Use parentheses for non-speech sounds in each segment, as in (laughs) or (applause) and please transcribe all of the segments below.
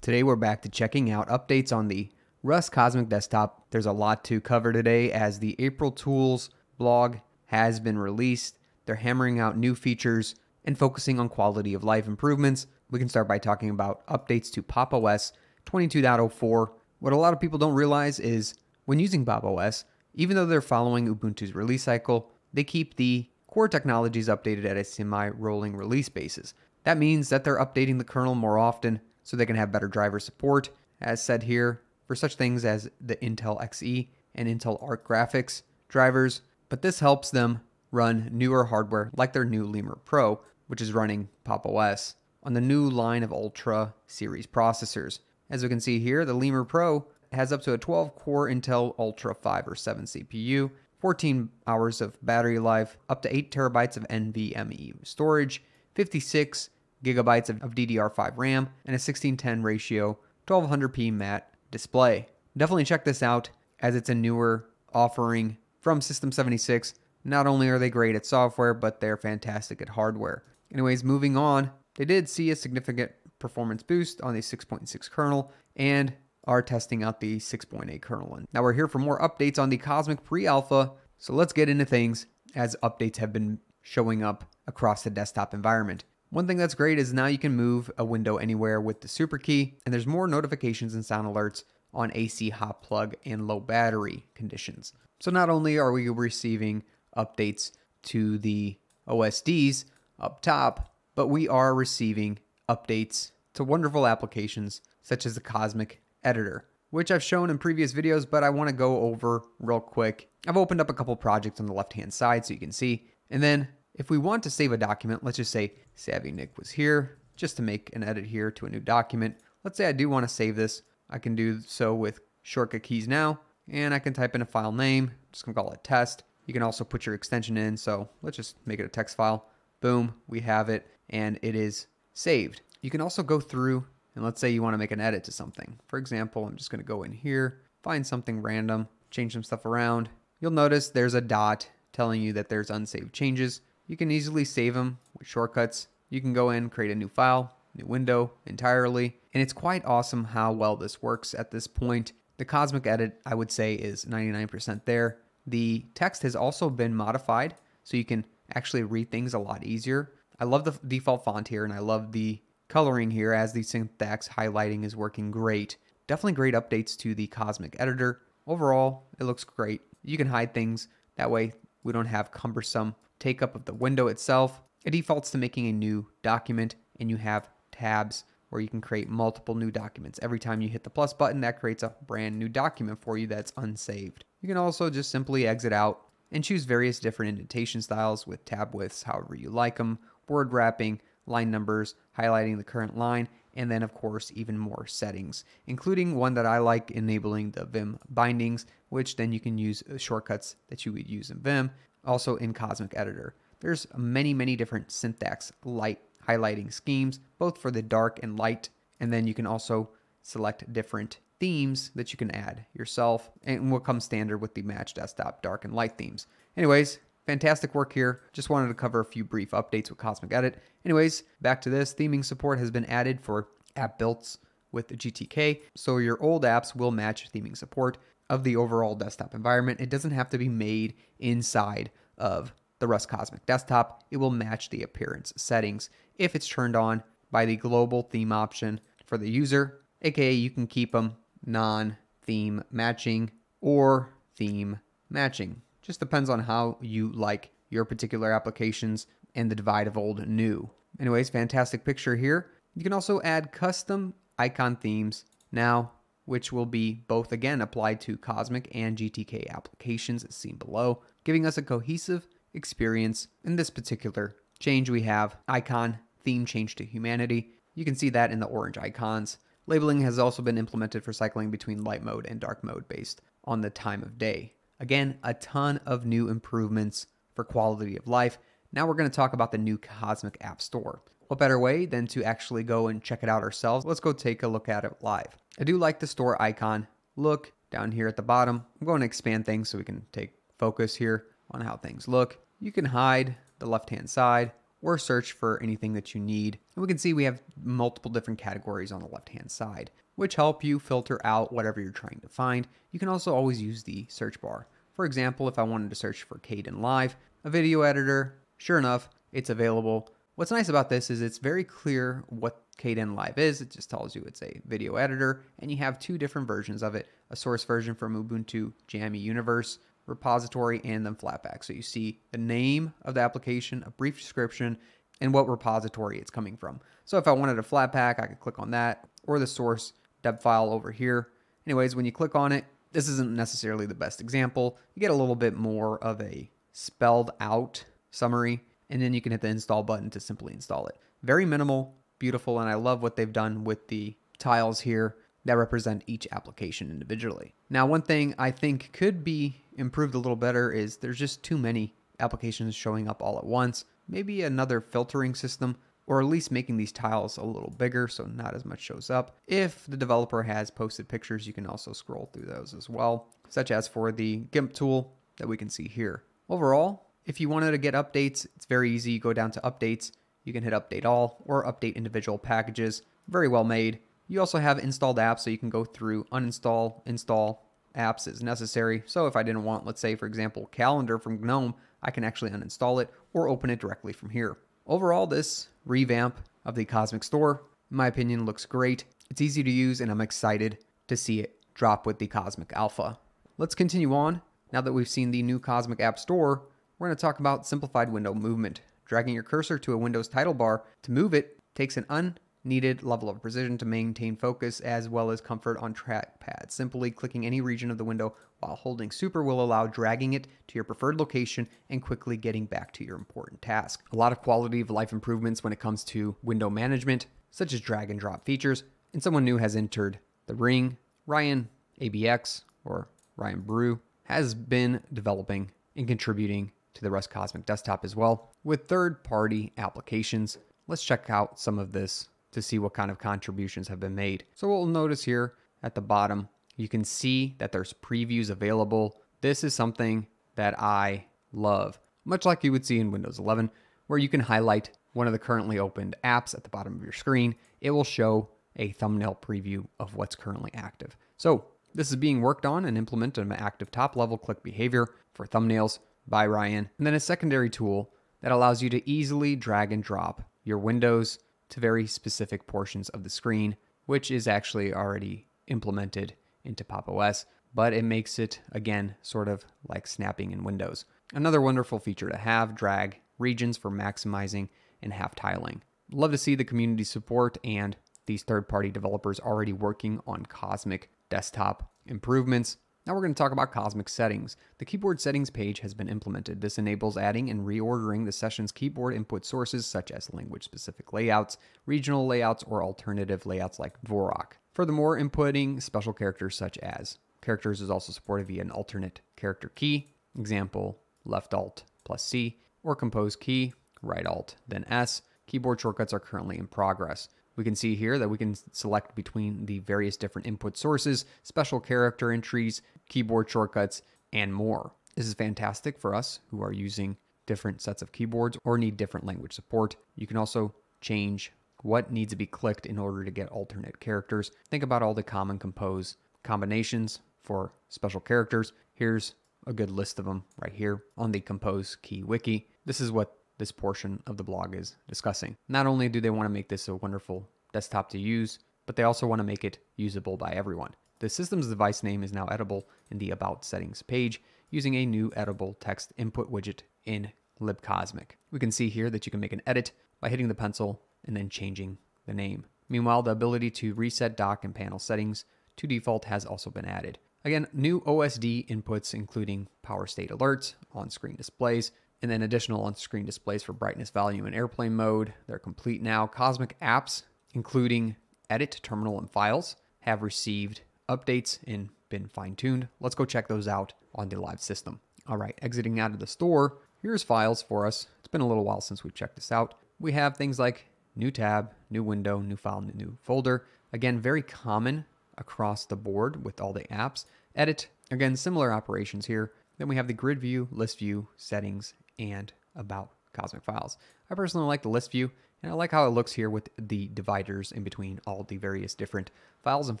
Today we're back to checking out updates on the Rust Cosmic Desktop. There's a lot to cover today as the April Tools blog has been released. They're hammering out new features and focusing on quality of life improvements. We can start by talking about updates to Pop! OS 22.04. What a lot of people don't realize is when using Pop! OS, even though they're following Ubuntu's release cycle, they keep the core technologies updated at a semi rolling release basis. That means that they're updating the kernel more often so they can have better driver support, as said here, for such things as the Intel Xe and Intel Arc graphics drivers. But this helps them run newer hardware like their new Lemur Pro, which is running Pop! OS on the new line of Ultra series processors. As we can see here, the Lemur Pro has up to a 12 core Intel Ultra 5 or 7 CPU, 14 hours of battery life, up to 8 terabytes of NVMe storage, 56 gigabytes of, of DDR5 RAM, and a 1610 ratio 1200p matte display. Definitely check this out as it's a newer offering from System 76. Not only are they great at software, but they're fantastic at hardware. Anyways, moving on, they did see a significant performance boost on the 6.6 kernel and are testing out the 6.8 kernel. Now we're here for more updates on the Cosmic pre-alpha. So let's get into things as updates have been showing up across the desktop environment. One thing that's great is now you can move a window anywhere with the super key, and there's more notifications and sound alerts on AC hot plug and low battery conditions. So not only are we receiving updates to the OSDs up top, but we are receiving updates to wonderful applications such as the Cosmic Editor, which I've shown in previous videos, but I want to go over real quick. I've opened up a couple projects on the left-hand side so you can see, and then if we want to save a document, let's just say SavvyNik was here, just to make an edit here to a new document. Let's say I do want to save this. I can do so with shortcut keys now, and I can type in a file name. just gonna call it test. You can also put your extension in, so let's just make it a text file. Boom, we have it, and it is saved. You can also go through, and let's say you want to make an edit to something. For example, I'm just gonna go in here, find something random, change some stuff around. You'll notice there's a dot telling you that there's unsaved changes. You can easily save them with shortcuts. You can go in, create a new file, new window entirely. And it's quite awesome how well this works at this point. The Cosmic Edit, I would say, is 99% there. The text has also been modified, so you can actually read things a lot easier. I love the default font here, and I love the coloring here as the syntax highlighting is working great. Definitely great updates to the Cosmic Editor. Overall, it looks great. You can hide things. That way, we don't have cumbersome take up of the window itself. It defaults to making a new document and you have tabs where you can create multiple new documents. Every time you hit the plus button, that creates a brand new document for you that's unsaved. You can also just simply exit out and choose various different indentation styles with tab widths however you like them, word wrapping, line numbers, highlighting the current line, and then of course even more settings, including one that I like enabling the Vim bindings, which then you can use uh, shortcuts that you would use in Vim also in Cosmic Editor. There's many, many different syntax light highlighting schemes, both for the dark and light, and then you can also select different themes that you can add yourself and what comes standard with the Match Desktop dark and light themes. Anyways, fantastic work here. Just wanted to cover a few brief updates with Cosmic Edit. Anyways, back to this. Theming support has been added for app builds with the GTK, so your old apps will match theming support of the overall desktop environment. It doesn't have to be made inside of the Rust Cosmic desktop. It will match the appearance settings if it's turned on by the global theme option for the user, aka you can keep them non-theme matching or theme matching. Just depends on how you like your particular applications and the divide of old and new. Anyways, fantastic picture here. You can also add custom icon themes. Now, which will be both again applied to Cosmic and GTK applications as seen below, giving us a cohesive experience. In this particular change, we have icon theme change to humanity. You can see that in the orange icons. Labeling has also been implemented for cycling between light mode and dark mode based on the time of day. Again, a ton of new improvements for quality of life. Now we're going to talk about the new Cosmic App Store. What better way than to actually go and check it out ourselves? Let's go take a look at it live. I do like the store icon. Look down here at the bottom. I'm going to expand things so we can take focus here on how things look. You can hide the left hand side or search for anything that you need. And we can see we have multiple different categories on the left hand side, which help you filter out whatever you're trying to find. You can also always use the search bar. For example, if I wanted to search for Kdenlive, a video editor, sure enough, it's available. What's nice about this is it's very clear what Kdenlive is. It just tells you it's a video editor, and you have two different versions of it a source version from Ubuntu Jammy Universe repository and then Flatpak. So you see the name of the application, a brief description, and what repository it's coming from. So if I wanted a Flatpak, I could click on that or the source deb file over here. Anyways, when you click on it, this isn't necessarily the best example. You get a little bit more of a spelled out summary, and then you can hit the install button to simply install it. Very minimal, beautiful, and I love what they've done with the tiles here that represent each application individually. Now, one thing I think could be improved a little better is there's just too many applications showing up all at once. Maybe another filtering system or at least making these tiles a little bigger so not as much shows up. If the developer has posted pictures, you can also scroll through those as well, such as for the GIMP tool that we can see here. Overall, if you wanted to get updates, it's very easy. You go down to updates, you can hit update all or update individual packages. Very well made. You also have installed apps, so you can go through uninstall, install apps as necessary. So if I didn't want, let's say, for example, Calendar from GNOME, I can actually uninstall it or open it directly from here. Overall, this revamp of the Cosmic Store, in my opinion, looks great. It's easy to use, and I'm excited to see it drop with the Cosmic Alpha. Let's continue on. Now that we've seen the new Cosmic App Store, we're going to talk about simplified window movement. Dragging your cursor to a Windows title bar to move it takes an un needed level of precision to maintain focus as well as comfort on trackpad. Simply clicking any region of the window while holding super will allow dragging it to your preferred location and quickly getting back to your important task. A lot of quality of life improvements when it comes to window management, such as drag and drop features, and someone new has entered the ring. Ryan ABX or Ryan Brue has been developing and contributing to the Rust Cosmic desktop as well with third party applications. Let's check out some of this to see what kind of contributions have been made. So what we'll notice here at the bottom, you can see that there's previews available. This is something that I love, much like you would see in Windows 11, where you can highlight one of the currently opened apps at the bottom of your screen. It will show a thumbnail preview of what's currently active. So this is being worked on and implemented an active top level click behavior for thumbnails by Ryan, and then a secondary tool that allows you to easily drag and drop your windows to very specific portions of the screen, which is actually already implemented into Pop! OS, but it makes it, again, sort of like snapping in Windows. Another wonderful feature to have drag regions for maximizing and half tiling. Love to see the community support and these third party developers already working on Cosmic desktop improvements. Now we're going to talk about Cosmic settings. The keyboard settings page has been implemented. This enables adding and reordering the session's keyboard input sources such as language specific layouts, regional layouts, or alternative layouts like Dvorak. Furthermore, inputting special characters such as characters is also supported via an alternate character key, example left alt plus C, or compose key, right alt then S. Keyboard shortcuts are currently in progress. We can see here that we can select between the various different input sources, special character entries, keyboard shortcuts, and more. This is fantastic for us who are using different sets of keyboards or need different language support. You can also change what needs to be clicked in order to get alternate characters. Think about all the common compose combinations for special characters. Here's a good list of them right here on the compose key wiki. This is what this portion of the blog is discussing. Not only do they want to make this a wonderful desktop to use, but they also want to make it usable by everyone. The system's device name is now editable in the About Settings page using a new editable text input widget in libcosmic. We can see here that you can make an edit by hitting the pencil and then changing the name. Meanwhile, the ability to reset dock and panel settings to default has also been added. Again, new OSD inputs including power state alerts, on-screen displays, and then additional on-screen displays for brightness, volume, and airplane mode. They're complete now. Cosmic apps, including edit, terminal, and files, have received updates and been fine-tuned. Let's go check those out on the live system. All right, exiting out of the store, here's files for us. It's been a little while since we've checked this out. We have things like new tab, new window, new file, new folder. Again, very common across the board with all the apps. Edit, again, similar operations here. Then we have the grid view, list view, settings, and about Cosmic Files. I personally like the list view, and I like how it looks here with the dividers in between all the various different files and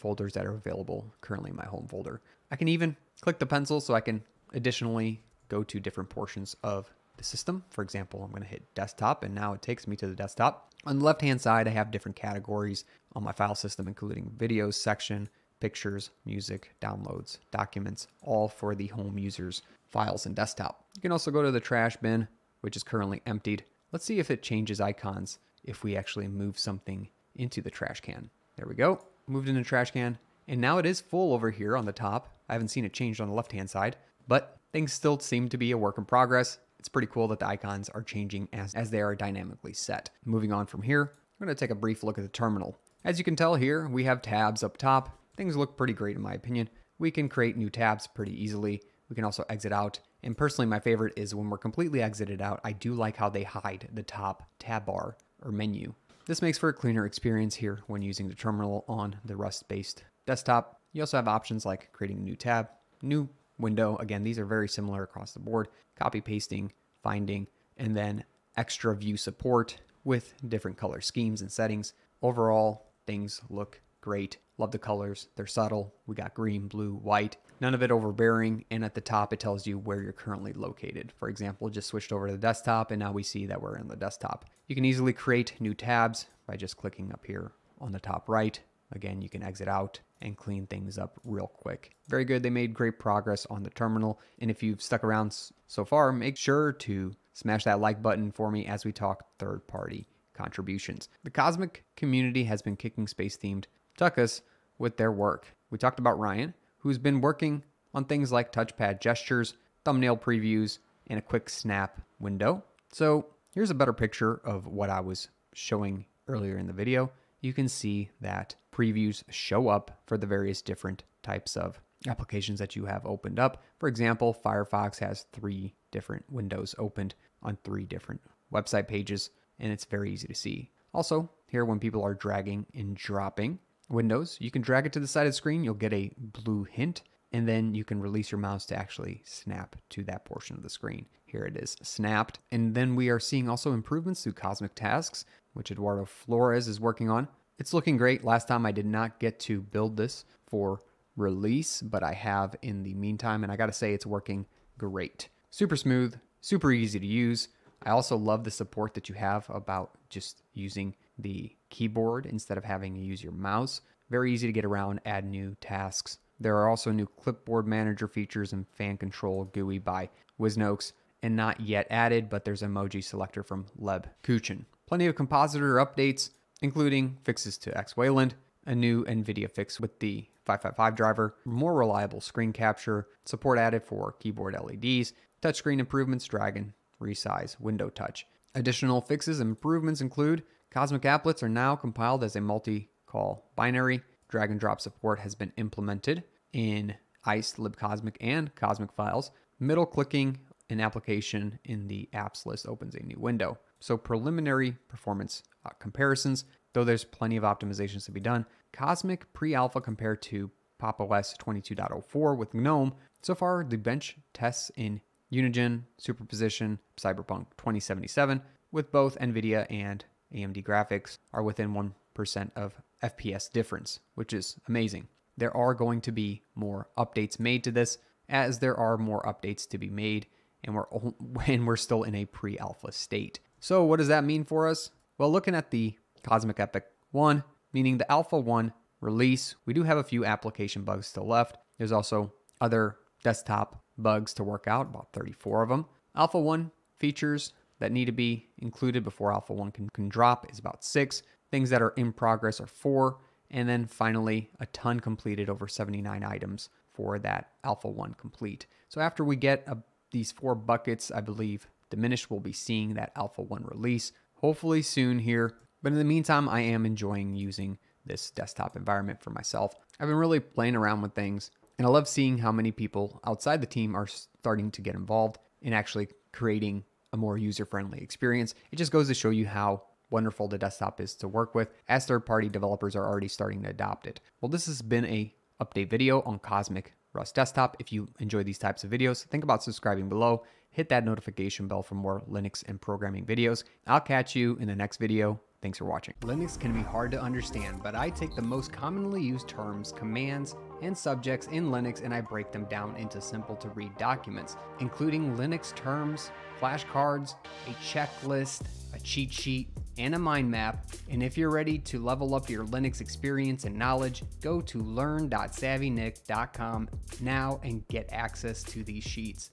folders that are available currently in my home folder. I can even click the pencil so I can additionally go to different portions of the system. For example, I'm going to hit desktop and now it takes me to the desktop. On the left hand side, I have different categories on my file system, including videos section, pictures, music, downloads, documents, all for the home users files and desktop. You can also go to the trash bin, which is currently emptied. Let's see if it changes icons if we actually move something into the trash can. There we go, moved in the trash can. And now it is full over here on the top. I haven't seen it changed on the left hand side, but things still seem to be a work in progress. It's pretty cool that the icons are changing as, as they are dynamically set. Moving on from here, I'm gonna take a brief look at the terminal. As you can tell here, we have tabs up top. Things look pretty great in my opinion. We can create new tabs pretty easily. We can also exit out. And personally, my favorite is when we're completely exited out, I do like how they hide the top tab bar or menu. This makes for a cleaner experience here when using the terminal on the Rust-based desktop. You also have options like creating a new tab, new window. Again, these are very similar across the board. Copy pasting, finding, and then extra view support with different color schemes and settings. Overall, things look great. Love the colors. They're subtle. We got green, blue, white. None of it overbearing. And at the top, it tells you where you're currently located. For example, just switched over to the desktop and now we see that we're in the desktop. You can easily create new tabs by just clicking up here on the top right. Again, you can exit out and clean things up real quick. Very good. They made great progress on the terminal. And if you've stuck around so far, make sure to smash that like button for me as we talk third party contributions. The Cosmic community has been kicking space themed Tuckus with their work. We talked about Ryan, who's been working on things like touchpad gestures, thumbnail previews, and a quick snap window. So here's a better picture of what I was showing earlier in the video. You can see that previews show up for the various different types of applications that you have opened up. For example, Firefox has three different windows opened on three different website pages, and it's very easy to see. Also, here when people are dragging and dropping windows, you can drag it to the side of the screen, you'll get a blue hint, and then you can release your mouse to actually snap to that portion of the screen. Here it is snapped. And then we are seeing also improvements through Cosmic Tasks, which Eduardo Flores is working on. It's looking great. Last time I did not get to build this for release, but I have in the meantime, and I gotta say it's working great. Super smooth, super easy to use. I also love the support that you have about just using the keyboard instead of having to use your mouse. Very easy to get around, add new tasks. There are also new clipboard manager features and fan control GUI by wiiznokes, and not yet added, but there's emoji selector from Leb Kuchen. Plenty of compositor updates, including fixes to X Wayland, a new NVIDIA fix with the 555 driver, more reliable screen capture, support added for keyboard LEDs, touchscreen improvements, Dragon, resize, window touch. Additional fixes and improvements include Cosmic applets are now compiled as a multi-call binary. Drag and drop support has been implemented in iced, libcosmic, and Cosmic files. Middle clicking an application in the apps list opens a new window. So preliminary performance uh, comparisons, though there's plenty of optimizations to be done. Cosmic pre-alpha compared to Pop! OS 22.04 with GNOME. So far, the bench tests in Unigine, Superposition, Cyberpunk 2077 with both NVIDIA and AMD graphics are within 1% of FPS difference, which is amazing. There are going to be more updates made to this as there are more updates to be made and we're when (laughs) we're still in a pre-alpha state. So what does that mean for us? Well, looking at the Cosmic Epoch 1, meaning the Alpha 1 release, we do have a few application bugs still left. There's also other desktop bugs to work out, about 34 of them. Alpha 1 features that need to be included before Alpha 1 can, can drop is about six. Things that are in progress are four. And then finally, a ton completed over 79 items for that Alpha 1 complete. So after we get a, these four buckets, I believe, diminished, we'll be seeing that Alpha 1 release hopefully soon here. But in the meantime, I am enjoying using this desktop environment for myself. I've been really playing around with things, and I love seeing how many people outside the team are starting to get involved in actually creating a more user-friendly experience. It just goes to show you how wonderful the desktop is to work with as third-party developers are already starting to adopt it. Well, this has been a update video on Cosmic Rust Desktop. If you enjoy these types of videos, think about subscribing below hit that notification bell for more Linux and programming videos. I'll catch you in the next video. Thanks for watching. Linux can be hard to understand, but I take the most commonly used terms, commands, and subjects in Linux and I break them down into simple to read documents, including Linux terms, flashcards, a checklist, a cheat sheet, and a mind map. And if you're ready to level up your Linux experience and knowledge, go to learn.savvynik.com now and get access to these sheets.